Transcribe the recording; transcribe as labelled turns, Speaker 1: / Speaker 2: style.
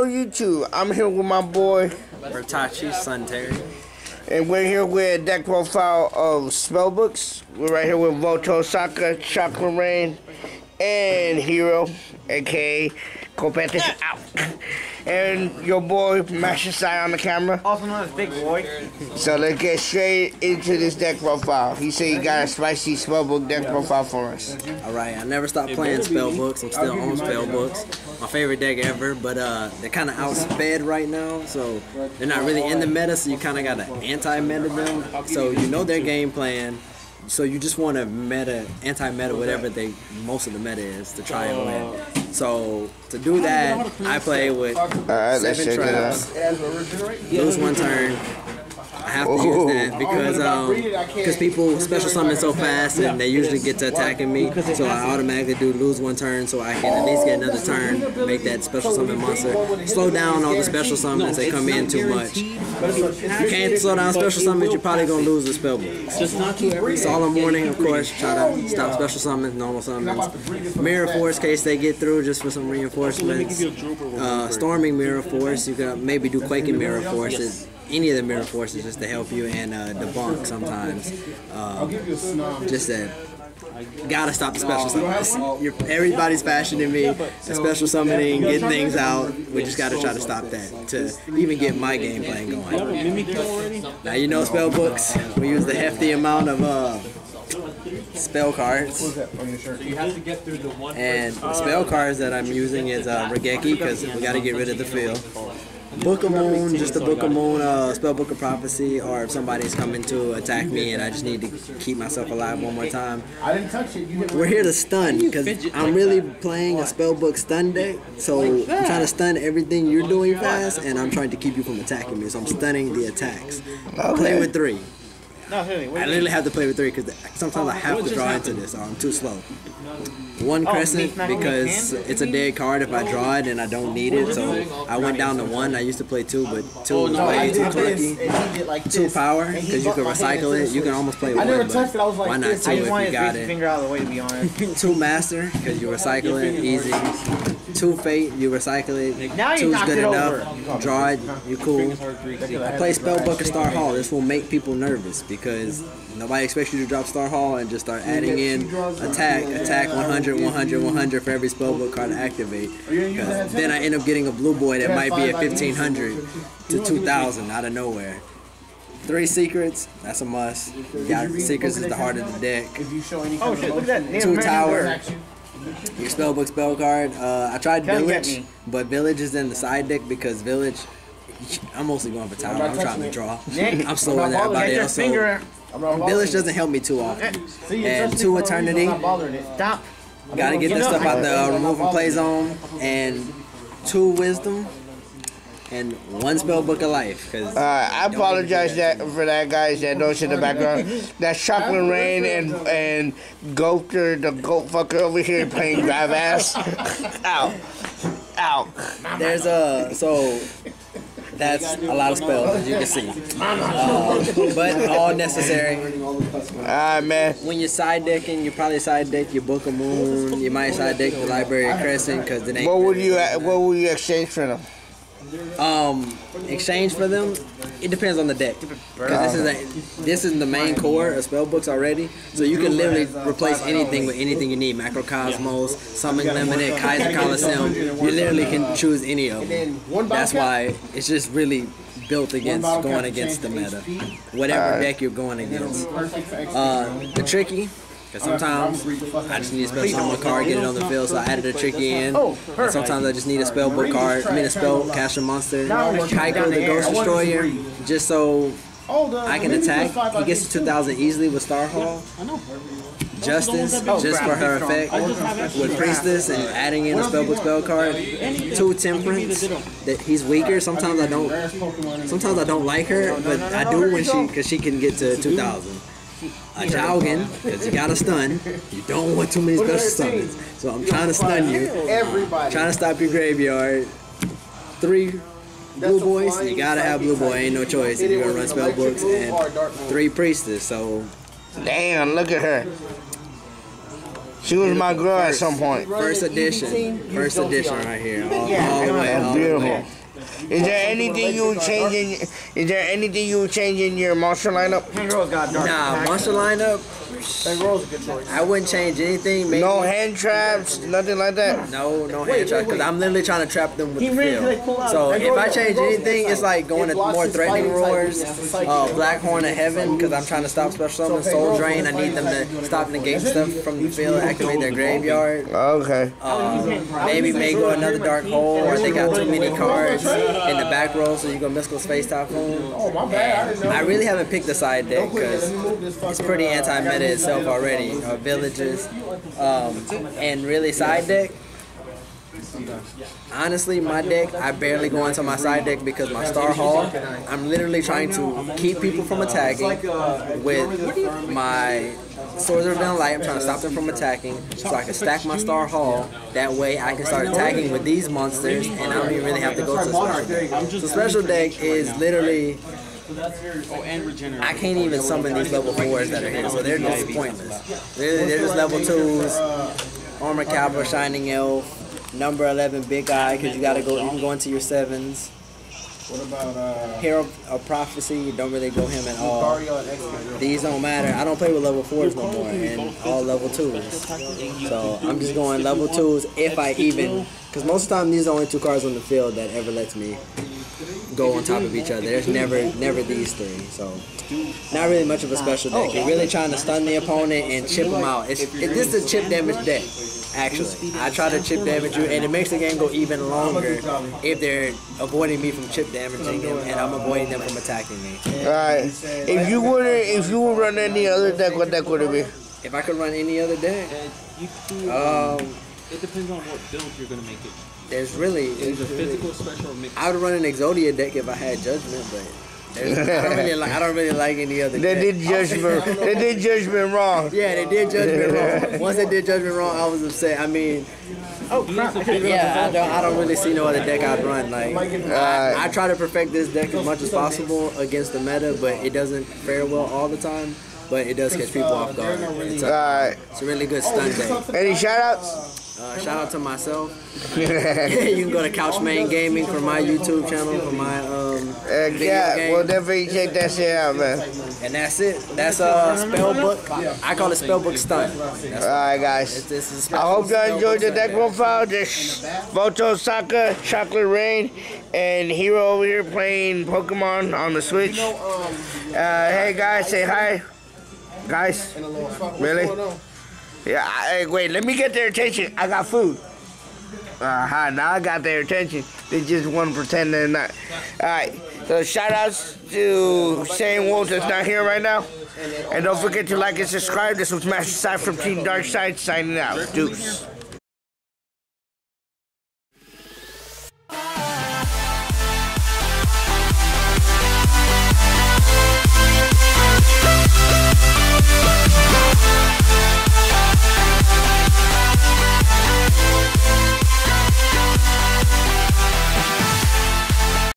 Speaker 1: Hello YouTube, I'm here with my boy.
Speaker 2: Vertachi Terry,
Speaker 1: and we're here with deck profile of spellbooks. We're right here with Voto Saka, Chocolate Rain, and Hero, aka Copetes out. And your boy Master Sai on the camera.
Speaker 3: Also known as Big Boy.
Speaker 1: So let's get straight into this deck profile. He said he got a spicy spellbook deck profile for us.
Speaker 2: Alright, I never stopped playing spellbooks. I'm still on spellbooks. My favorite deck ever, but uh, they're kind of outsped right now, so they're not really in the meta, so you kind of got to anti-meta them. So you know their game plan. So you just want to meta, anti-meta, whatever they most of the meta is to try and win. So to do that, I play with
Speaker 1: Alright, let's
Speaker 2: seven
Speaker 1: check it out.
Speaker 2: traps, lose one turn. I have to use that because um because people special summon so fast and they usually get to attacking me, so I automatically do lose one turn, so I can at least get another turn, make that special summon monster, slow down all the special summons they come in too much. If you can't slow down special summons, you're probably gonna lose the spell. book. Solemn warning, of course, try to stop special summons, normal summons. Mirror Force, case they get through, just for some reinforcements. Uh, storming Mirror Force, you could maybe do Quaking Mirror Force any of the mirror forces just to help you and uh, debunk sometimes. Um, just that gotta stop the special summons. You're, everybody's fashioning me, the special summoning, getting things out. We just gotta try to stop that to even get my game plan going. Now you know spell books. We use the hefty amount of uh, spell cards. And the spell cards that I'm using is uh, Raigeki because we gotta get rid of the field. Book of Moon, just a Book of Moon, uh, spell Book of Prophecy, or if somebody's coming to attack me and I just need to keep myself alive one more time. I didn't touch it. We're here to stun because I'm really playing a spell book stun deck, so I'm trying to stun everything you're doing fast, and I'm trying to keep you from attacking me. So I'm stunning the attacks. Play with three.
Speaker 3: No, seriously.
Speaker 2: I literally have to play with three because sometimes I have to draw into this I'm too slow. One crescent because it's a dead card if I draw it and I don't need it. So I went down to one. I used to play two, but two was way too clunky. Two power because you can recycle it. You can almost play one, but why not two if you got it?
Speaker 3: finger out of the way, to be honest.
Speaker 2: Two master because you recycle it easy. Two fate, you recycle it.
Speaker 3: Now you
Speaker 2: Two's good
Speaker 3: it
Speaker 2: enough. Draw it, you cool. I play Spellbook of Star Hall. This will make people nervous because nobody expects you to drop Star Hall and just start adding in attack, attack 100, 100, 100 for every Spellbook card to activate. 'Cause then I end up getting a blue boy that might be at 1500 to 2000 out of nowhere. Three secrets, that's a must. You got secrets is the heart of the deck.
Speaker 3: Oh shit, look at that.
Speaker 2: Two tower. Your spellbook spell card. Uh, I tried
Speaker 3: Come
Speaker 2: village, but village is in the side deck because village. I'm mostly going for tower. I'm trying to draw.
Speaker 3: Nick,
Speaker 2: I'm slower than everybody else. So village doesn't help me too often.
Speaker 3: See,
Speaker 2: And two eternity.
Speaker 3: I'm. Stop.
Speaker 2: Gotta get this stuff out the uh, remove play zone. And two wisdom. And one spell book of life. Cause
Speaker 1: Uh, I apologize that for that guys that don't see the background. That's Chocolate Rain and and Goater, the goat fucker over here playing grab ass. Ow. Ow.
Speaker 2: there's a so. That's a lot of spells, as you can see. Uh, but all necessary.
Speaker 1: Alright man.
Speaker 2: when you're side decking, you probably side deck your Book of Moon. You might side deck the Library of Crescent because it ain't.
Speaker 1: What would you what would you exchange for them?
Speaker 2: Um, exchange for them. It depends on the deck. 'Cause this is a, this is the main core of spell books already, so you can literally replace anything with anything you need. Macrocosmos, Summon Limited, Kaiser Coliseum. You literally can choose any of them. That's why it's just really built against going against the meta. Whatever deck you're going against. Uh, the tricky. Because sometimes I just need a special summon card, get it on the field, so I added a tricky in. And sometimes I just need a spell book card, I mean a spell caster monster. Kycoo the Ghost Destroyer, just so I can attack. He gets to 2000 easily with Star Hall. Justice, just for her effect. With Priestess and adding in a spellbook spell card. Two Temperance, that he's weaker. Sometimes I don't, sometimes I don't like her, but I do when she, because she can get to 2000 a Jowgen, because you got to stun. You don't want too many special summons. So I'm trying to stun you. Everybody. Trying to stop your graveyard. Three blue boys. You gotta have blue boy. Ain't no choice if you're gonna run spell books. And three priestess. So
Speaker 1: Damn, look at her. She was my girl at some point.
Speaker 2: First edition. First edition right here. All,
Speaker 3: Yeah,
Speaker 2: all the way.
Speaker 1: That's
Speaker 2: All the
Speaker 1: beautiful.
Speaker 2: Way.
Speaker 1: Is there anything you would change in? Is there anything you would change in your monster lineup?
Speaker 3: Hand rolls got dark.
Speaker 2: Nah, monster lineup.
Speaker 3: Hand a good choice.
Speaker 2: I wouldn't change anything. Maybe,
Speaker 1: No hand traps, nothing like that.
Speaker 2: No, no hand traps. because I'm literally trying to trap them with the field.
Speaker 3: could pull out.
Speaker 2: So if I change anything, it's like going to more threatening roars,
Speaker 3: it's a psychic.
Speaker 2: uh, Black Horn of Heaven, because I'm trying to stop special summon Soul Drain. I need them to stop negating stuff from the field, activate their graveyard.
Speaker 1: Okay.
Speaker 2: Um, maybe may go another Dark Hole, or they got too many cards in the back row, so you go Mystical Space Typhoon.
Speaker 3: Oh, my bad. I.
Speaker 2: I really haven't picked a side deck because it's pretty anti-meta itself already. Uh, villages, um, and really side deck. Honestly, my deck, I barely go into my side deck because my Star Hall, I'm literally trying to keep people from attacking with my Swords of Revealing Light. I'm trying to stop them from attacking so I can stack my Star Hall. That way I can start attacking with these monsters and I don't even really have to go to the special deck. So special deck is literally Oh, and regenerate. I can't even summon these level fours that are here, so they're just pointless. Really, they're just level twos. Armor Cavalry, Shining Elf, number eleven, Big Eye, because you gotta go. You can go into your sevens.
Speaker 3: What about uh,
Speaker 2: Hero of Prophecy, you don't really go him at all.
Speaker 3: Dario and X-Men?
Speaker 2: These don't matter. I don't play with level fours no more, and all level twos. So I'm just going level twos if I even, because most of the time these are the only two cards on the field that ever lets me go on top of each other. There's never, never these three. So not really much of a special deck. You're really trying to stun the opponent and chip them out. It's, it, this is a chip damage deck. Actually, I try to chip damage you, and it makes the game go even longer if they're avoiding me from chip damaging them, and I'm avoiding them from attacking me.
Speaker 1: All right. If you would, if you would run any other deck, what deck would it be?
Speaker 2: If I could run any other deck,
Speaker 4: You could do,
Speaker 2: um,
Speaker 4: it depends on what build you're gonna make it.
Speaker 2: there's really,
Speaker 4: it's, a physical, special, or mixed.
Speaker 2: I would run an Exodia deck if I had Judgment, but there's, I don't really like, I don't really like any other.
Speaker 1: They
Speaker 2: deck.
Speaker 1: did judgment. They did judgment wrong.
Speaker 2: Yeah, they did Judgment wrong. Once they did Judgment wrong, I was upset. I mean,
Speaker 3: Oh, crap. I
Speaker 2: yeah, I don't, I don't really see no other deck I'd run. Like, I, I try to perfect this deck as much as possible against the meta, but it doesn't fare well all the time. But it does catch people off guard. It's a,
Speaker 1: right.
Speaker 2: it's a really good stun deck.
Speaker 1: Any shout outs?
Speaker 2: Uh, shout out to myself. you can go to Couchman Gaming for my YouTube channel for my um
Speaker 1: Uh, yeah,
Speaker 2: game.
Speaker 1: we'll definitely check that shit out, man.
Speaker 2: and that's it. That's a uh, spell book. I call it spell book stun. That's,
Speaker 1: All right, guys.
Speaker 2: this is a
Speaker 1: I hope y'all enjoyed the deck
Speaker 2: book
Speaker 1: profile. This Voto Saka, Chocolate Rain, and Hero over here playing Pokemon on the Switch. Uh, hey guys, say hi. Guys, really? Yeah, I, wait, let me get their attention. I got food. Uh-huh, now I got their attention. They just want to pretend they're not. Alright, so shout outs to Shane Wolf that's not here right now. And don't forget to like and subscribe. This was Master Side from Team Dark Side signing out. Deuce.